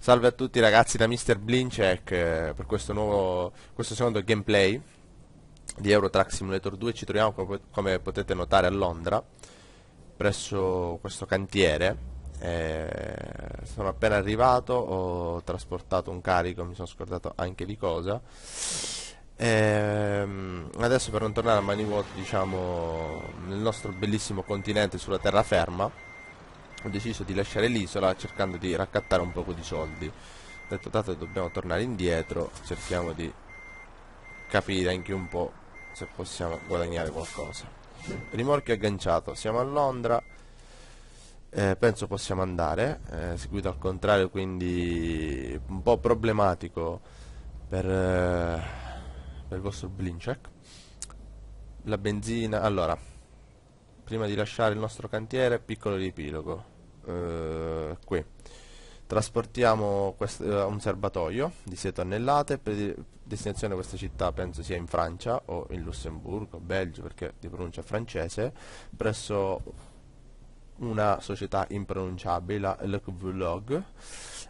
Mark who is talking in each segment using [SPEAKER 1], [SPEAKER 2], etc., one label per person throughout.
[SPEAKER 1] Salve a tutti ragazzi da Mr. Blincek eh, per questo nuovo, questo secondo gameplay di Eurotrack Simulator 2 ci troviamo come, come potete notare a Londra presso questo cantiere eh, sono appena arrivato ho trasportato un carico mi sono scordato anche di cosa ehm, adesso per non tornare a mani vuote diciamo nel nostro bellissimo continente sulla terraferma ho deciso di lasciare l'isola cercando di raccattare un poco di soldi. Detto dato che dobbiamo tornare indietro cerchiamo di capire anche un po' se possiamo guadagnare qualcosa. Rimorchio agganciato. Siamo a Londra. Eh, penso possiamo andare. Eh, seguito al contrario quindi un po' problematico per, eh, per il vostro blincek la benzina. Allora prima di lasciare il nostro cantiere piccolo riepilogo eh, qui trasportiamo quest- uh, un serbatoio di 6 tonnellate per destinazione questa città penso sia in Francia o in Lussemburgo, Belgio perché di pronuncia francese presso una società impronunciabile, la LQVlog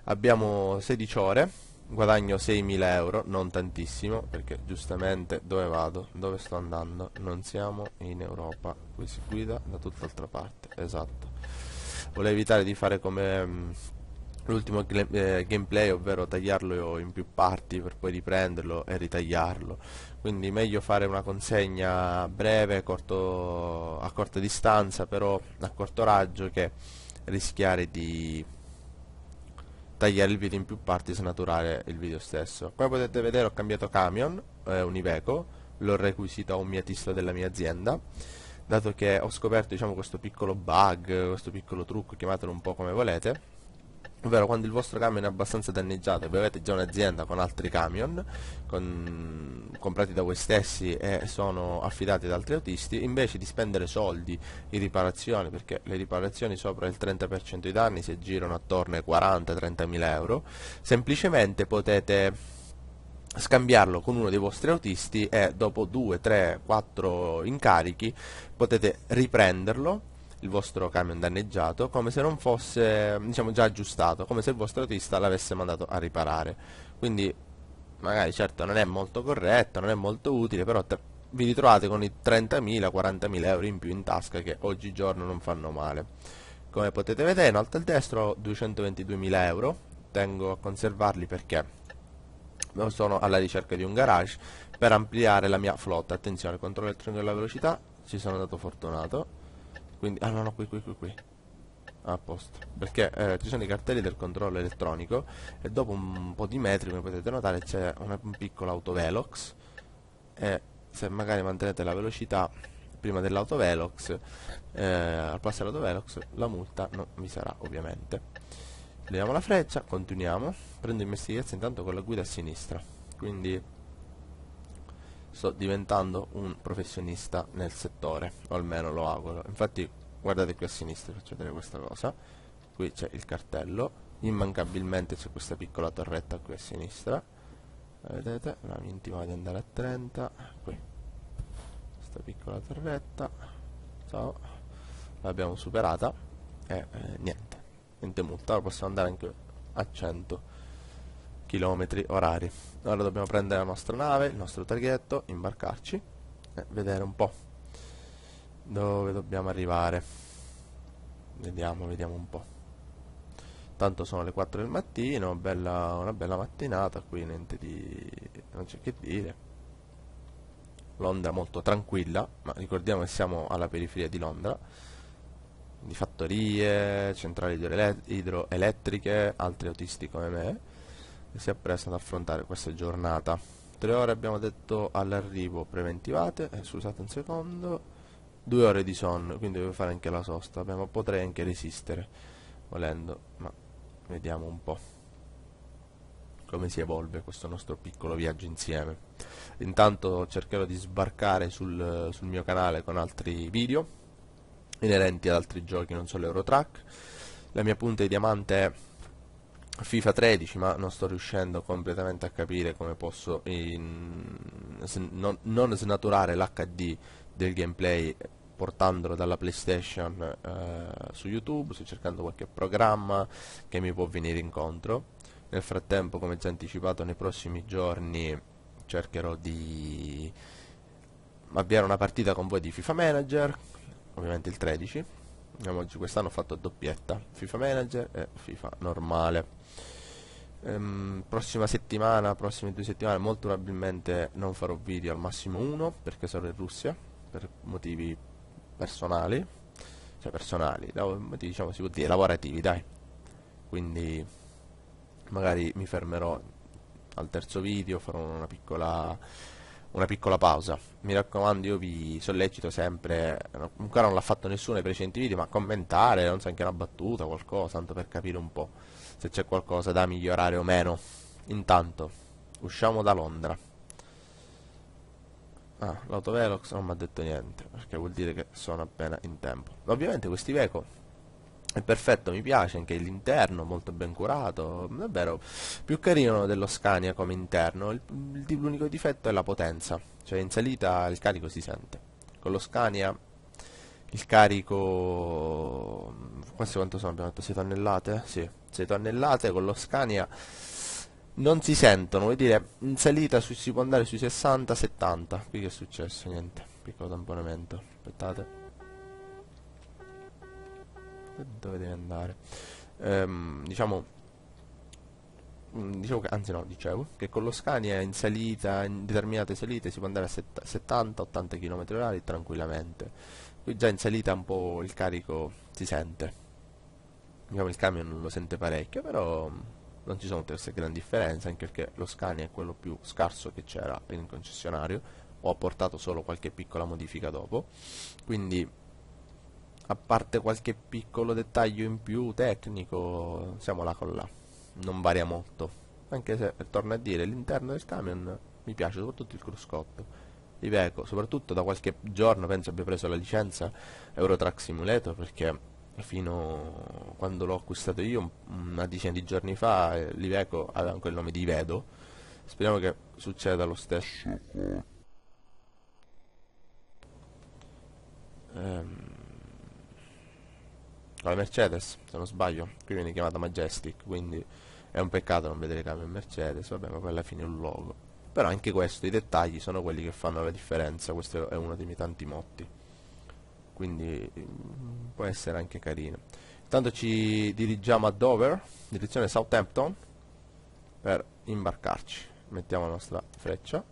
[SPEAKER 1] abbiamo 16 ore guadagno 6.000 euro, non tantissimo, perché giustamente dove vado? Dove sto andando? Non siamo in Europa, qui si guida da tutt'altra parte, esatto. Volevo evitare di fare come um, l'ultimo eh, gameplay, ovvero tagliarlo in più parti per poi riprenderlo e ritagliarlo. Quindi meglio fare una consegna breve, corto, a corta distanza, però a corto raggio, che rischiare di tagliare il video in più parti e snaturare il video stesso come potete vedere ho cambiato camion eh, un Iveco l'ho requisito a un miatista della mia azienda dato che ho scoperto diciamo questo piccolo bug questo piccolo trucco chiamatelo un po' come volete ovvero quando il vostro camion è abbastanza danneggiato e voi avete già un'azienda con altri camion con, comprati da voi stessi e sono affidati ad altri autisti invece di spendere soldi in riparazioni perché le riparazioni sopra il 30% dei danni si aggirano attorno ai 40-30 mila euro semplicemente potete scambiarlo con uno dei vostri autisti e dopo 2, 3, 4 incarichi potete riprenderlo il vostro camion danneggiato come se non fosse diciamo già aggiustato come se il vostro autista l'avesse mandato a riparare. Quindi magari certo non è molto corretto non è molto utile però vi ritrovate con i 30.000 40.000 euro in più in tasca che oggigiorno non fanno male. Come potete vedere in alto a destra ho 222.000 euro tengo a conservarli perché sono alla ricerca di un garage per ampliare la mia flotta. Attenzione controllo elettronico della velocità. Ci sono andato fortunato. Quindi ah no no qui qui qui qui. A posto. Perché eh, ci sono i cartelli del controllo elettronico e dopo un po' di metri come potete notare c'è un piccolo autovelox e se magari mantenete la velocità prima dell'autovelox eh, al passare l'autovelox la multa non vi sarà ovviamente. Leviamo la freccia continuiamo prendo investigazione intanto con la guida a sinistra quindi sto diventando un professionista nel settore, o almeno lo auguro. Infatti, guardate qui a sinistra, faccio vedere questa cosa. Qui c'è il cartello, immancabilmente c'è questa piccola torretta qui a sinistra. Vedete, la mi intima di andare a 30, qui. Questa piccola torretta. Ciao. L'abbiamo superata e eh, niente. Niente multa, possiamo andare anche a 100 km orari. Ora dobbiamo prendere la nostra nave, il nostro traghetto, imbarcarci e vedere un po' dove dobbiamo arrivare. Vediamo, vediamo un po'. Tanto sono le 4 del mattino, bella, una bella mattinata, qui niente di... non c'è che dire. Londra molto tranquilla, ma ricordiamo che siamo alla periferia di Londra di fattorie, centrali idroelettriche, altri autisti come me e si appresta ad affrontare questa giornata. Tre ore abbiamo detto all'arrivo preventivate, eh, scusate un secondo, due ore di sonno, quindi devo fare anche la sosta, Beh, potrei anche resistere, volendo, ma vediamo un po' come si evolve questo nostro piccolo viaggio insieme. Intanto cercherò di sbarcare sul, sul mio canale con altri video inerenti ad altri giochi, non solo Eurotrack. La mia punta di diamante è FIFA 13 ma non sto riuscendo completamente a capire come posso in, non, non, snaturare l'HD del gameplay portandolo dalla PlayStation eh, su YouTube, sto cercando qualche programma che mi può venire incontro. Nel frattempo come già anticipato nei prossimi giorni cercherò di avviare una partita con voi di FIFA Manager ovviamente il 13 oggi quest'anno ho fatto doppietta FIFA Manager e FIFA normale. Ehm, prossima settimana prossime due settimane molto probabilmente non farò video al massimo uno perché sarò in Russia per motivi personali. Cioè personali diciamo si può dire lavorativi dai. Quindi magari mi fermerò al terzo video farò una piccola una piccola pausa. Mi raccomando io vi sollecito sempre ancora non l'ha fatto nessuno nei precedenti video ma commentare non so anche una battuta qualcosa tanto per capire un po' se c'è qualcosa da migliorare o meno. Intanto usciamo da Londra. Ah l'autovelox non mi ha detto niente perché vuol dire che sono appena in tempo. Ovviamente questi veco è perfetto, mi piace anche l'interno, molto ben curato, davvero più carino dello Scania come interno, l'unico difetto è la potenza, cioè in salita il carico si sente, con lo Scania il carico, queste quanto sono? Abbiamo detto 6 tonnellate? Sì, 6 tonnellate con lo Scania non si sentono, vuol dire in salita su, si può andare sui 60-70, qui che è successo? Niente, piccolo tamponamento, aspettate dove deve andare? Ehm, diciamo dicevo che, anzi no, dicevo che con lo Scania in salita, in determinate salite si può andare a 70-80 km h tranquillamente. Qui già in salita un po' il carico si sente. Diciamo il camion lo sente parecchio però mm, non ci sono queste grandi differenze anche perché lo Scania è quello più scarso che c'era in concessionario ho apportato solo qualche piccola modifica dopo. Quindi a parte qualche piccolo dettaglio in più tecnico, siamo là con là, non varia molto. Anche se, torno a dire, l'interno del camion mi piace, soprattutto il cruscotto. Iveco, soprattutto da qualche giorno penso abbia preso la licenza Eurotrack Simulator perché fino a quando l'ho acquistato io una decina di giorni fa l'Iveco aveva anche il nome di Vedo speriamo che succeda lo stesso ehm, la Mercedes, se non sbaglio, qui viene chiamata Majestic, quindi è un peccato non vedere camion Mercedes, vabbè, ma poi alla fine è un logo. Però anche questo, i dettagli sono quelli che fanno la differenza, questo è uno dei miei tanti motti. Quindi mm, può essere anche carino. Intanto ci dirigiamo a Dover, direzione Southampton, per imbarcarci. Mettiamo la nostra freccia,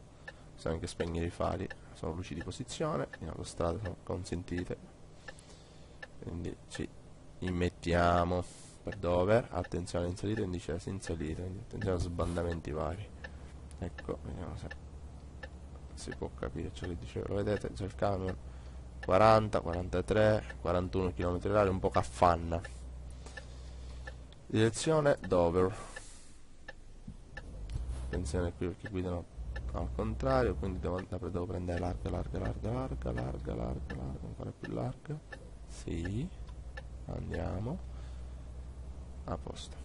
[SPEAKER 1] possiamo anche spegnere i fari, sono luci di posizione, in autostrada sono consentite. Quindi ci immettiamo. Per Dover attenzione in salita in discesa in salita attenzione a sbandamenti vari. Ecco vediamo se si può capire ciò che dicevo. Lo vedete? C'è il camion. 40 43 41 km h un po' caffanna. Direzione Dover. Attenzione qui perché guidano al contrario quindi devo, devo prendere larga larga larga larga larga larga larga ancora più larga. Sì andiamo. A posto.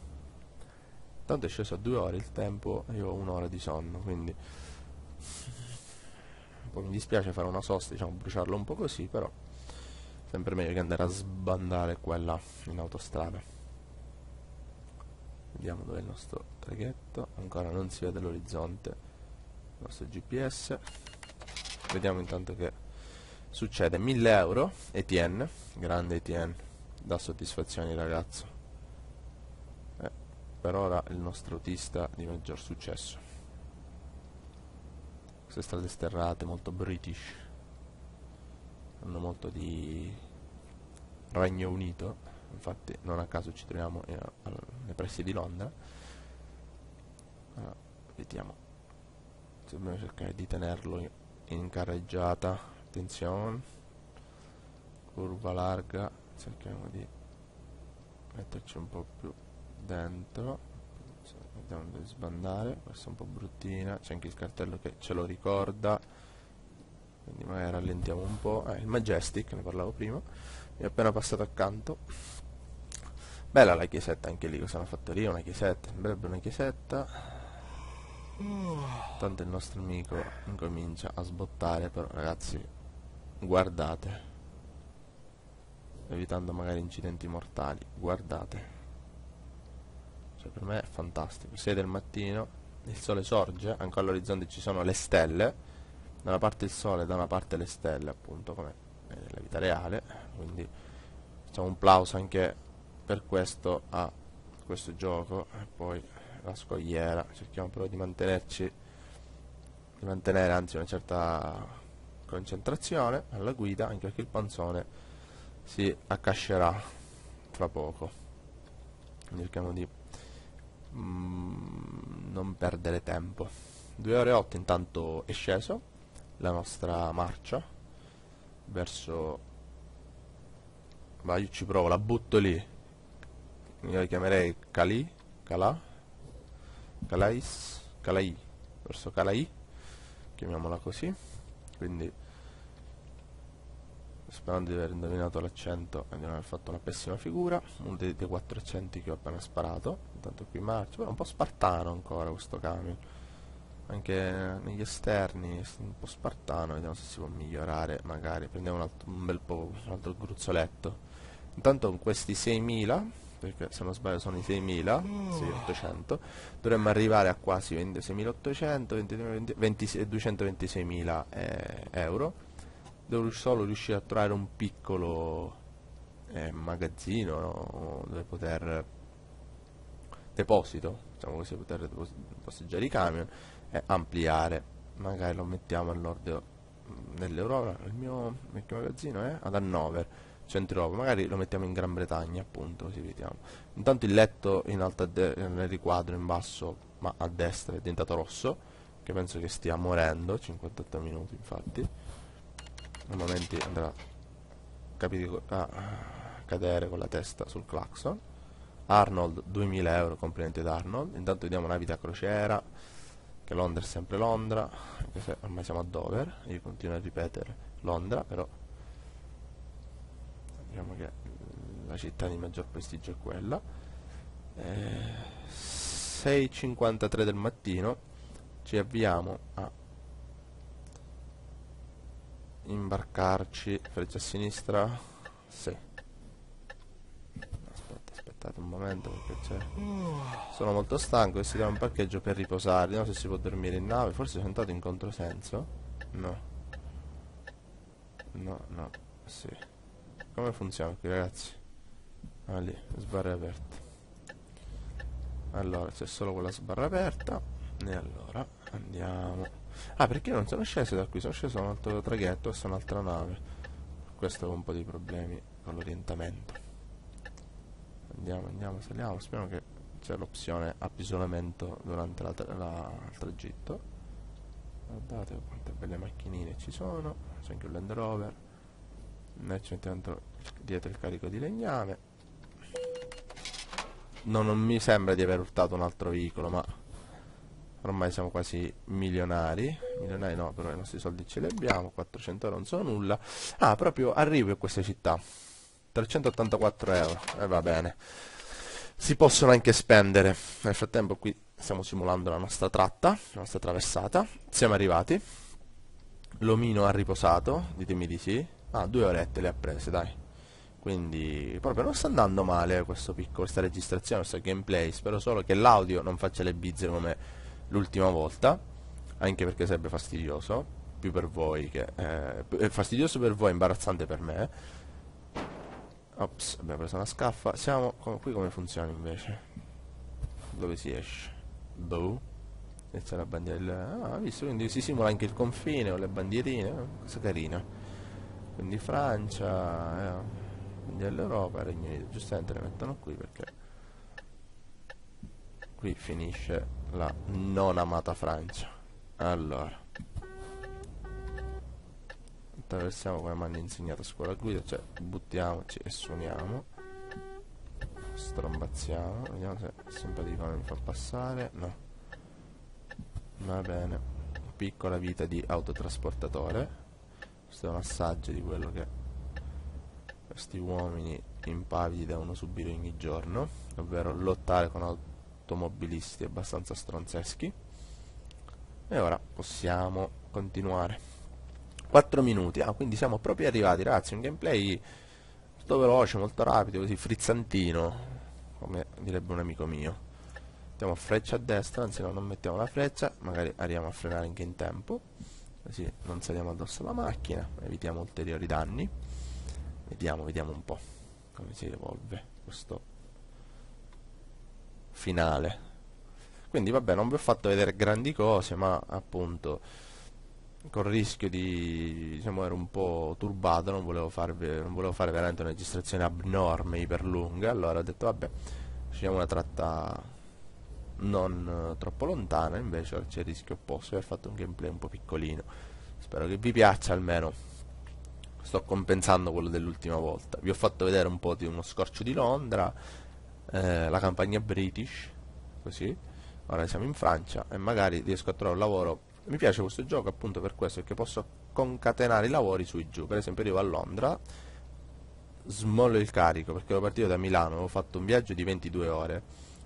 [SPEAKER 1] Tanto è sceso a due ore il tempo e io ho un'ora di sonno quindi poi mi dispiace fare una sosta diciamo bruciarlo un po' così però sempre meglio che andare a sbandare quella in autostrada. Vediamo dove è il nostro traghetto. Ancora non si vede l'orizzonte il nostro gps vediamo intanto che succede. 1000 euro ETN grande ETN dà soddisfazione ragazzo. Eh, per ora il nostro autista di maggior successo. Queste strade sterrate molto british hanno molto di Regno Unito. Infatti non a caso ci troviamo eh, nei pressi di Londra. Allora, vediamo. Dobbiamo cercare di tenerlo in carreggiata. Attenzione. Curva larga cerchiamo di metterci un po' più dentro. Vediamo di sbandare. Questa è un po' bruttina. C'è anche il cartello che ce lo ricorda. Quindi magari rallentiamo un po' eh, il Majestic, ne parlavo prima. Mi è appena passato accanto. Bella la chiesetta anche lì, cosa hanno fatto lì? una chiesetta, sembrerebbe una chiesetta. Tanto il nostro amico incomincia a sbottare però ragazzi guardate evitando magari incidenti mortali. Guardate. Cioè per me è fantastico. 6 del mattino il sole sorge anche all'orizzonte ci sono le stelle. Da una parte il sole da una parte le stelle appunto come nella vita reale. Quindi facciamo un plauso anche per questo a questo gioco. E poi la scogliera. Cerchiamo però di mantenerci di mantenere anzi una certa concentrazione alla guida anche perché il panzone si accascerà fra poco. Cerchiamo di mm, non perdere tempo. 2 ore e 8 intanto è sceso la nostra marcia verso vai io ci provo la butto lì. Io la chiamerei Cali Calà Calais Calai verso Calai chiamiamola così. Quindi sperando di aver indovinato l'accento e di non aver fatto una pessima figura uno dei, dei quattro accenti che ho appena sparato intanto qui marcia però è un po' spartano ancora questo camion anche negli esterni un po' spartano vediamo se si può migliorare magari prendiamo un, altro, un bel po' un altro gruzzoletto intanto con questi 6000 perché se non sbaglio sono i 6.000, mm. sì, 800, dovremmo arrivare a quasi 26.800, 226.000 eh, euro. Devo solo riuscire a trovare un piccolo eh, magazzino no? dove poter deposito, diciamo così, poter posteggiare i camion e ampliare. Magari lo mettiamo all'ordine nell'Europa, il mio vecchio magazzino è ad Hannover centro Europa, magari lo mettiamo in Gran Bretagna appunto, così vediamo. Intanto il letto in alto nel riquadro in basso, ma a destra è diventato rosso, che penso che stia morendo, 58 minuti infatti. Momenti andrà a cadere con la testa sul clacson. Arnold 2000 euro, complimenti ad Arnold. Intanto vediamo una vita crociera, che Londra è sempre Londra, anche se ormai siamo a Dover, io continuo a ripetere Londra, però diciamo che la città di maggior prestigio è quella eh, 6.53 del mattino ci avviamo a imbarcarci freccia a sinistra? Sì. Aspetta aspettate un momento perché c'è sono molto stanco e si dà un parcheggio per riposare vediamo se si può dormire in nave. Forse sono andato in controsenso? No. No no. Sì. Come funziona qui ragazzi? Ah lì, sbarra aperta Allora, c'è solo quella sbarra aperta. E allora, andiamo Ah, perché non sono sceso da qui? Sono sceso da un altro traghetto e sono un'altra nave. Questo ha un po' di problemi con l'orientamento. Andiamo, andiamo, saliamo. Speriamo che c'è l'opzione appisolamento durante la la, il tragitto. Guardate quante belle macchinine ci sono. C'è anche un Land Rover. Noi ci mettiamo dietro il carico di legname. No, non mi sembra di aver urtato un altro veicolo ma ormai siamo quasi milionari. Milionari no però i nostri soldi ce li abbiamo 400 euro non sono nulla. Ah proprio arrivo a questa città. 384 euro e eh, va bene. Si possono anche spendere. Nel frattempo qui stiamo simulando la nostra tratta la nostra traversata. Siamo arrivati. L'omino ha riposato ditemi di sì. Ah, due orette le ha prese, dai. Quindi proprio non sta andando male questo piccolo, questa registrazione, questo gameplay. Spero solo che l'audio non faccia le bizze come l'ultima volta. Anche perché sarebbe fastidioso. Più per voi che... Eh, fastidioso per voi, imbarazzante per me. Ops, abbiamo preso una scaffa. Siamo... Com qui come funziona invece? Dove si esce? Boh. E c'è la bandiera... Ah, visto, quindi si simula anche il confine o le bandierine. Cosa carina quindi Francia, eh, quindi l'Europa, Regno Unito, giustamente le mettono qui perché qui finisce la non amata Francia. Allora, attraversiamo come mi hanno insegnato a scuola guida, cioè buttiamoci e suoniamo, strombazziamo, vediamo se simpaticone mi fa passare, no, va bene, piccola vita di autotrasportatore. Questo è un assaggio di quello che questi uomini impavidi devono subire ogni giorno ovvero lottare con automobilisti abbastanza stronzeschi. E ora possiamo continuare. 4 minuti, ah quindi siamo proprio arrivati ragazzi, un gameplay molto veloce, molto rapido, così frizzantino come direbbe un amico mio. Mettiamo freccia a destra anzi no non mettiamo la freccia magari arriviamo a frenare anche in tempo. Così non saliamo addosso alla macchina evitiamo ulteriori danni. Vediamo vediamo un po' come si evolve questo finale. Quindi vabbè non vi ho fatto vedere grandi cose ma appunto col rischio di diciamo ero un po' turbato non volevo, farvi, non volevo fare veramente una registrazione abnorme iper lunga allora ho detto vabbè scegliamo una tratta non troppo lontana invece c'è il rischio opposto ho fatto un gameplay un po' piccolino. Spero che vi piaccia almeno sto compensando quello dell'ultima volta. Vi ho fatto vedere un po' di uno scorcio di Londra eh, la campagna British così. Ora siamo in Francia e magari riesco a trovare un lavoro. Mi piace questo gioco appunto per questo perché posso concatenare i lavori su e giù. Per esempio arrivo a Londra smollo il carico perché ero partito da Milano avevo fatto un viaggio di 22 ore.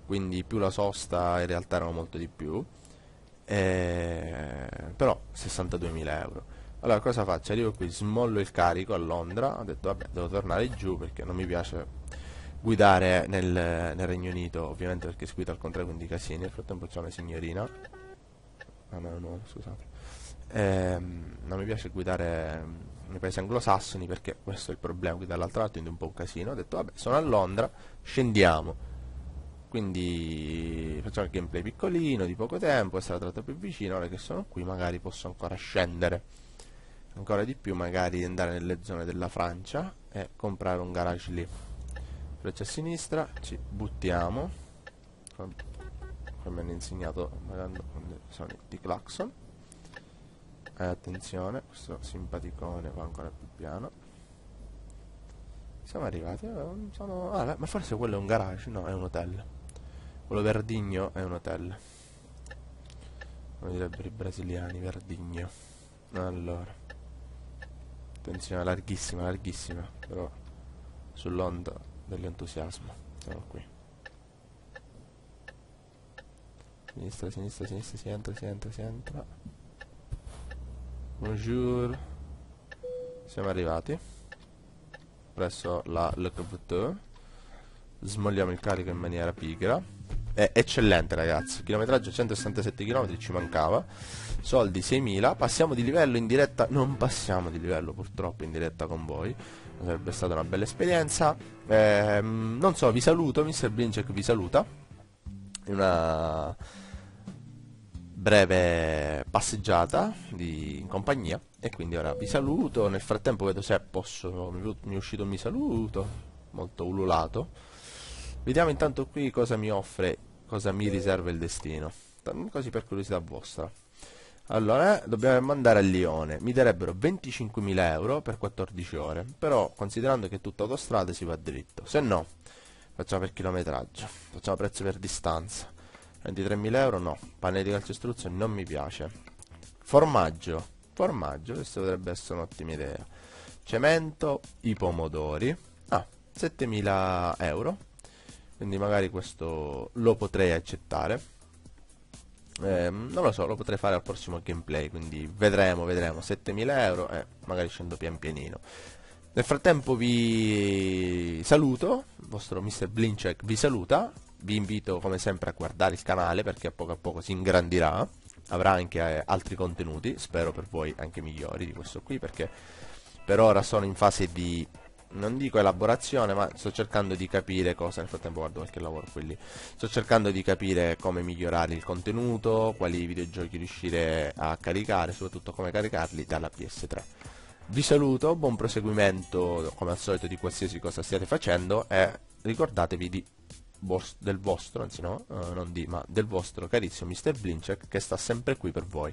[SPEAKER 1] Quindi più la sosta in realtà erano molto di più. Eh, però 62.000 euro. Allora cosa faccio? arrivo qui smollo il carico a Londra ho detto vabbè devo tornare giù perché non mi piace guidare nel, nel, Regno Unito, ovviamente perché si guida al contrario, quindi casini. Nel frattempo c'è una signorina. Ah no, è scusate. Ehm, non mi piace guidare nei paesi anglosassoni perché questo è il problema, guidare dall'altro lato quindi un po' un casino. Ho detto vabbè, sono a Londra, scendiamo. Quindi facciamo il gameplay piccolino, di poco tempo, questa è la tratta più vicina, ora che sono qui magari posso ancora scendere ancora di più, magari andare nelle zone della Francia e comprare un garage lì freccia a sinistra ci buttiamo. Come mi hanno insegnato magari sono di claxon. E attenzione questo simpaticone va ancora più piano. Siamo arrivati eh, sono, ah, ma forse quello è un garage? No è un hotel. Quello verdigno è un hotel. Come direbbero i brasiliani verdigno. Allora. Attenzione larghissima larghissima però sull'onda dell'entusiasmo. Siamo qui. Sinistra sinistra sinistra si entra si entra si entra. Bonjour. Siamo arrivati. Presso la Le Couveteur smolliamo il carico in maniera pigra è eccellente ragazzi. Chilometraggio 167 km ci mancava. Soldi 6.000 passiamo di livello in diretta. Non passiamo di livello purtroppo in diretta con voi. Sarebbe stata una bella esperienza. Eh, non so vi saluto. Mr. Blincek vi saluta. Una breve passeggiata di, in compagnia. E quindi ora vi saluto. Nel frattempo vedo se posso mi è uscito un mi saluto. Molto ululato vediamo intanto qui cosa mi offre cosa mi riserva il destino così per curiosità vostra allora, eh, dobbiamo mandare a Lione. Mi darebbero 25.000 euro per 14 ore. Però, considerando che è tutta autostrada, si va dritto. Se no, facciamo per chilometraggio. Facciamo prezzo per distanza. 23.000 euro no. Pane di calcestruzzo non mi piace. Formaggio. Formaggio, questo potrebbe essere un'ottima idea. Cemento, i pomodori. Ah, 7.000 euro. Quindi magari questo lo potrei accettare eh, non lo so, lo potrei fare al prossimo gameplay, quindi vedremo, vedremo, 7000 euro e magari scendo pian pianino. Nel frattempo vi saluto, il vostro Mr. Blincek vi saluta, vi invito come sempre a guardare il canale perché a poco a poco si ingrandirà, avrà anche eh, altri contenuti, spero per voi anche migliori di questo qui perché per ora sono in fase di non dico elaborazione ma sto cercando di capire cosa nel frattempo guardo qualche lavoro quelli sto cercando di capire come migliorare il contenuto quali videogiochi riuscire a caricare soprattutto come caricarli dalla PS3 vi saluto buon proseguimento come al solito di qualsiasi cosa stiate facendo e ricordatevi di del vostro, anzi no, uh, non di, ma del vostro carissimo Mr. Blincek che sta sempre qui per voi.